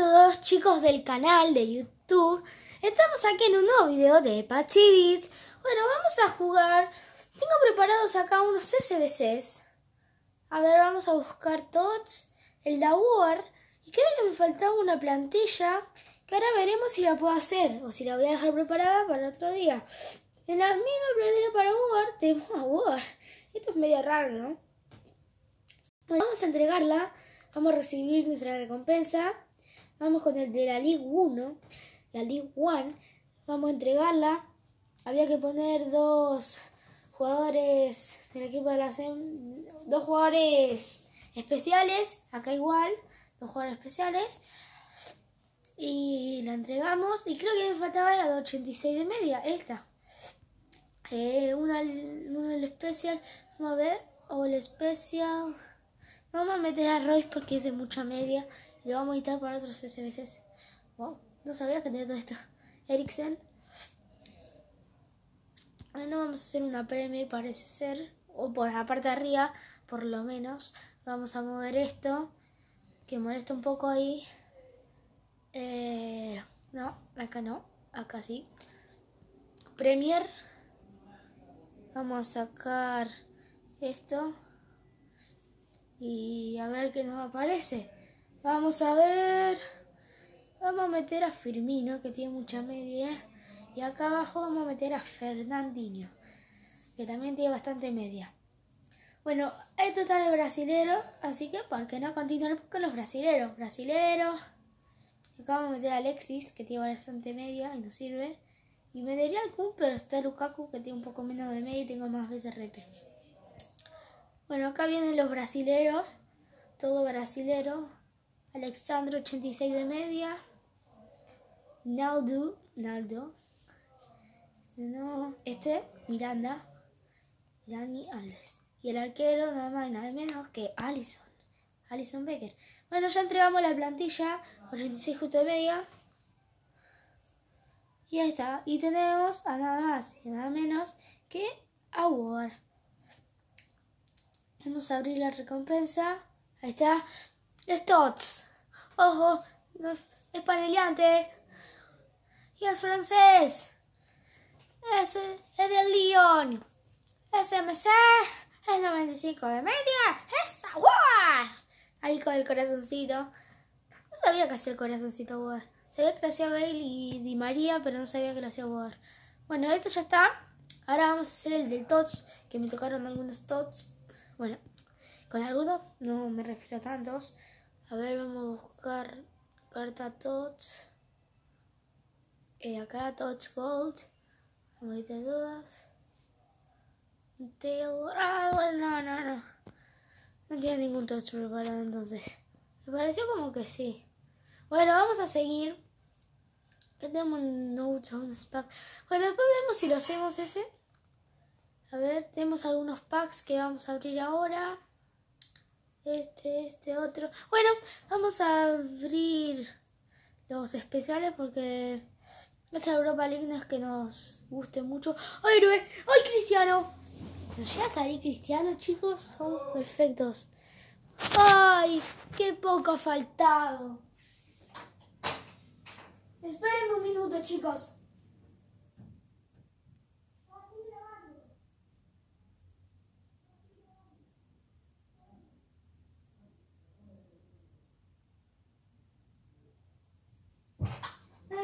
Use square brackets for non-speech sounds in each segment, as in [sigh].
todos chicos del canal de YouTube. Estamos aquí en un nuevo video de Pachibits. Bueno, vamos a jugar. Tengo preparados acá unos SBCs. A ver, vamos a buscar tots, el War. Y creo que me faltaba una plantilla que ahora veremos si la puedo hacer o si la voy a dejar preparada para otro día. En la misma plantilla para War tenemos a War. Esto es medio raro, ¿no? Bueno, vamos a entregarla. Vamos a recibir nuestra recompensa. Vamos con el de la League 1, la League 1. Vamos a entregarla. Había que poner dos jugadores del equipo de la dos jugadores especiales, acá igual, dos jugadores especiales. Y la entregamos. Y creo que me faltaba la de 86 de media, esta. Eh, una, una el especial, vamos a ver, o el especial. Vamos a meter a Royce porque es de mucha media. Lo vamos a editar para otros SBCs. Wow, no sabía que tenía todo esto. Ericsson. Bueno, vamos a hacer una Premier, parece ser. O por la parte de arriba, por lo menos. Vamos a mover esto. Que molesta un poco ahí. Eh, no, acá no. Acá sí. Premier. Vamos a sacar esto. Y a ver qué nos aparece. Vamos a ver. Vamos a meter a Firmino, que tiene mucha media. Y acá abajo vamos a meter a Fernandinho, que también tiene bastante media. Bueno, esto está de brasilero, así que ¿por qué no continuar con los brasileros? Brasileros. Acá vamos a meter a Alexis, que tiene bastante media y nos sirve. Y metería algún, pero está Lukaku, que tiene un poco menos de media y tengo más veces repe. Bueno, acá vienen los brasileros, todo brasilero. Alexandro 86 de media. Naldo, Naldo. Este, Miranda. Dani Alves. Y el arquero nada más y nada menos que Allison. Allison Becker. Bueno, ya entregamos la plantilla. 86 justo de media. Y ahí está. Y tenemos a nada más y nada menos que a Ward. Vamos a abrir la recompensa. Ahí está. Stots. Ojo, es paneleante. Y es francés. Es, es del Lyon. SMC. Es 95 de media. Es Award. Ahí con el corazoncito. No sabía que hacía el corazoncito Award. Sabía que lo hacía Bale y Di María, pero no sabía que lo hacía Award. Bueno, esto ya está. Ahora vamos a hacer el del Tots, que me tocaron algunos Tots. Bueno, con algunos no me refiero a tantos. A ver, vamos a buscar carta TOTS. Eh, acá TOTS Gold. Vamos a todas. Taylor. Ah, bueno, no, no, no. No tiene ningún TOTS preparado entonces. Me pareció como que sí. Bueno, vamos a seguir. Que tenemos Notes on Pack. Bueno, después vemos si lo hacemos ese. A ver, tenemos algunos packs que vamos a abrir ahora. Este, este, otro. Bueno, vamos a abrir los especiales porque esa Europa League no es que nos guste mucho. ¡Ay, héroe! ¡Ay, Cristiano! ¿Nos llega a salir Cristiano, chicos? Son perfectos. ¡Ay! ¡Qué poco ha faltado! Esperen un minuto, chicos.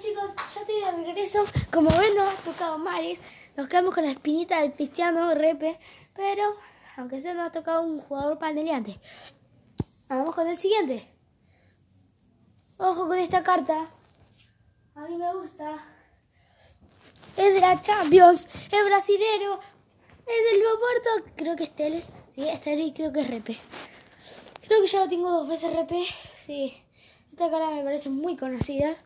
Chicos, ya estoy de regreso. Como ven, nos ha tocado Maris. Nos quedamos con la espinita del Cristiano Repe. Pero, aunque sea, nos ha tocado un jugador paneleante. Vamos con el siguiente. Ojo con esta carta. A mí me gusta. Es de la Champions. Es brasilero. Es del Loporto. Creo que es Teles. Sí, es Teles creo que es Repe. Creo que ya lo tengo dos veces Repe. Sí. Esta cara me parece muy conocida.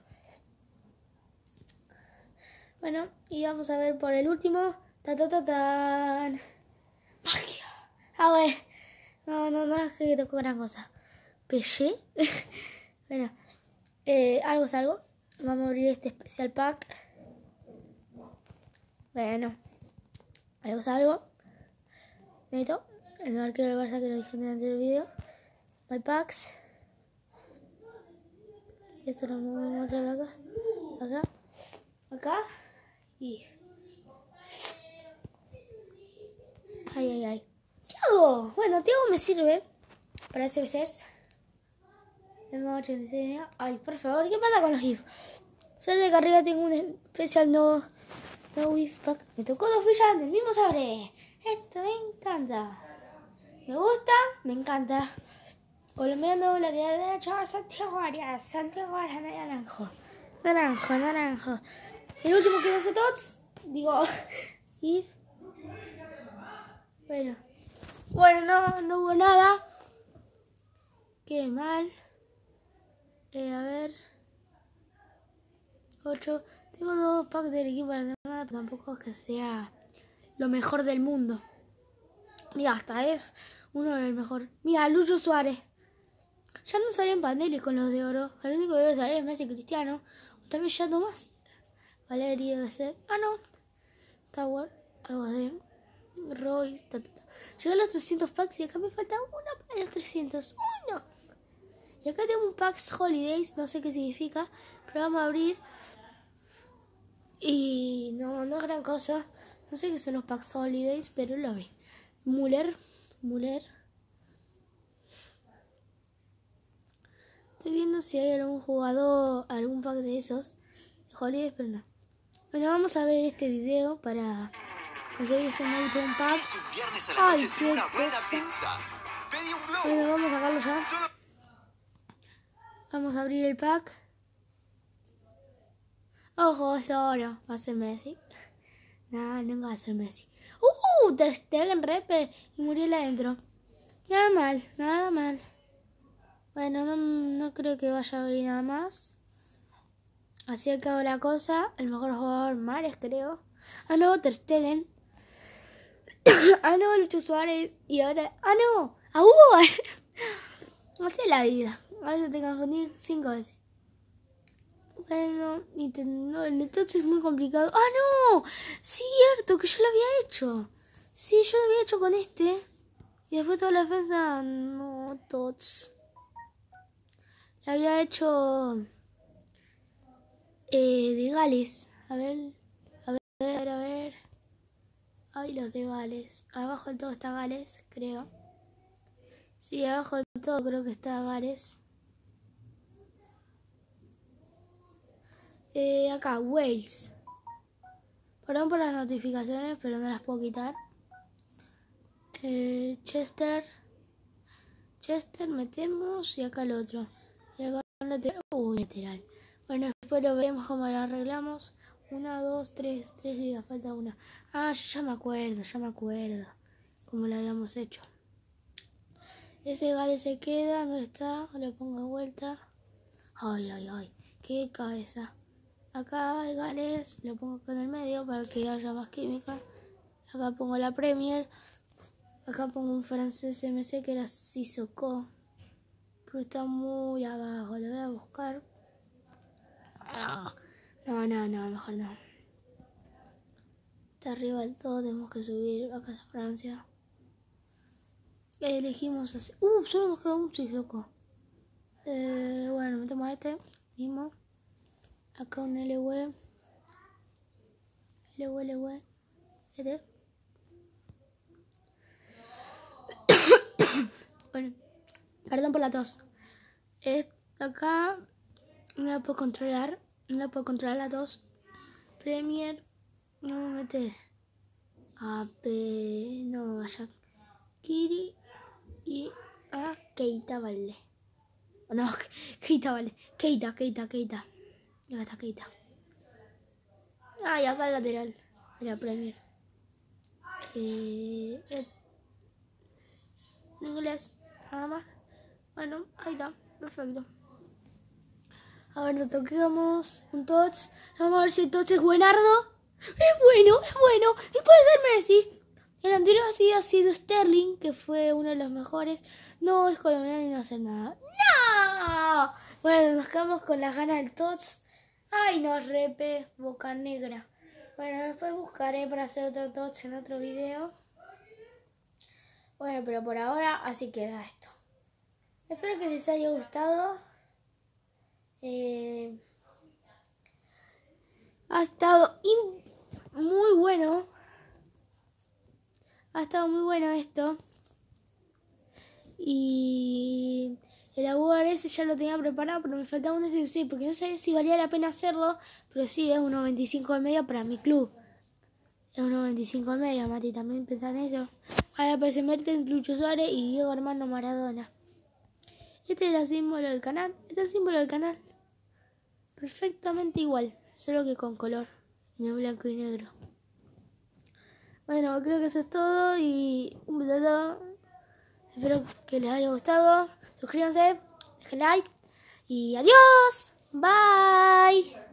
Bueno, y vamos a ver por el último. Ta ta ta tan. Magia. A ver. No, no, no es que tocó gran cosa. Peché. [laughs] bueno, eh, algo es algo. Vamos a abrir este especial pack. Bueno, algo es algo. Neto, el arquero del Barça que lo dije en el anterior video. My packs. Y esto lo movemos otra vez acá. Acá. Acá. Y. Ay, ay, ay. ¿Qué hago? Bueno, Tiago me sirve para ese veces. Ay, por favor, ¿qué pasa con los? Yo de que arriba tengo un especial no, no GIF pack. Me tocó dos villanos del mismo sabre. Esto me encanta. Me gusta, me encanta. Colombiano, la tirada derecha, Santiago Arias. Santiago Arias, naranjo. Naranjo, naranjo. El último que no sé todos, digo, [laughs] if. Bueno. Bueno, no, no hubo nada. Qué mal. Eh, a ver. 8. Tengo dos packs del equipo para nada, pero tampoco es que sea lo mejor del mundo. Mira, hasta es uno de los mejores. Mira, Lucho Suárez. Ya no salen paneles con los de oro. El único que debe salir es Messi Cristiano. O tal vez ya no más. Valeria debe ser. Ah, no. Tower. Algo así. Royce. Llegué a los 300 packs y acá me falta uno para los 300. ¡Uno! Y acá tengo un Pax Holidays, no sé qué significa, pero vamos a abrir. Y no, no es gran cosa. No sé qué son los Pax Holidays, pero lo abrí. Muller, Muller. Estoy viendo si hay algún jugador, algún pack de esos de Holidays, pero no. Bueno, vamos a ver este video para conseguir este nuevo pack. Ay, qué cosa. Bueno, vamos a sacarlo ya. Vamos a abrir el pack. Ojo, es oro. Va a ser Messi. [laughs] No, no va a ser Messi. ¡Uh! Ter Stegen, Repe y Muriel adentro. Nada mal, nada mal. Bueno, no, no creo que vaya a abrir nada más. Así acabó la cosa. El mejor jugador Mares, creo. Ah, no, Ter Stegen. [coughs] ah, no, Lucho Suárez. Y ahora. Ah, no, a Hugo. no sé [laughs] la vida. A veces te confundí cinco veces. Bueno, Nintendo, el touch es muy complicado. ¡Ah, no! Cierto, que yo lo había hecho. Sí, yo lo había hecho con este. Y después toda la defensa, no, touch. Lo había hecho eh, de Gales. A ver, a ver, a ver. Ay, los de Gales. Abajo de todo está Gales, creo. Sí, abajo de todo creo que está Gales. Eh, acá, Wales. Perdón por las notificaciones, pero no las puedo quitar. Eh, Chester. Chester metemos y acá el otro. Y acá un lateral. Uy, lateral. Bueno, después lo veremos cómo lo arreglamos. Una, dos, tres, tres ligas, falta una. Ah, ya me acuerdo, ya me acuerdo. Como lo habíamos hecho. Ese gale se queda, ¿dónde está? Lo pongo de vuelta. Ay, ay, ay, qué cabeza. Acá hay Gales, lo pongo acá en el medio para que haya más química. Acá pongo la Premier. Acá pongo un francés MC que era Sissoko. Pero está muy abajo, lo voy a buscar. No, no, mejor no. Está arriba del todo, tenemos que subir. Acá está Francia. Elegimos así. Uh, solo nos queda un Sissoko. Eh, bueno, metemos a este mismo. Acá un LW. LW, LW. Este. [coughs] bueno, perdón por la tos. acá no la puedo controlar. No la puedo controlar la tos. Premier. No voy a meter. A P. No, allá. Kiri. Y a Keita vale. No, [laughs] Keita vale. Keita, Keita, Keita. Acá está Keita. Ah, y acá el lateral de la Premier. Eh, eh, inglés, nada más. Bueno, ahí está, perfecto. A ver, nos toquemos un touch. Vamos a ver si el touch es buenardo. Es bueno, es bueno. Y puede ser Messi. El anterior ha sido Sterling, que fue uno de los mejores. No es colombiano y no hace nada. ¡No! Bueno, nos quedamos con las ganas del touch. Ay, no, repe, boca negra. Bueno, después buscaré para hacer otro touch en otro video. Bueno, pero por ahora así queda esto. Espero que les haya gustado. Eh, ha estado muy bueno. Ha estado muy bueno esto. Y el abuelo ese ya lo tenía preparado, pero me faltaba un SBC porque no sé si valía la pena hacerlo, pero sí, es 1.25 de media para mi club. Es 1.25 de media, Mati, también pensás en eso. Ahí aparece Mertens, Lucho Suárez y Diego Armando Maradona. Este es el símbolo del canal. Este es el símbolo del canal. Perfectamente igual, solo que con color, en blanco y negro. Bueno, creo que eso es todo y un beso. Espero que les haya gustado suscríbanse, dejen like y adiós. Bye.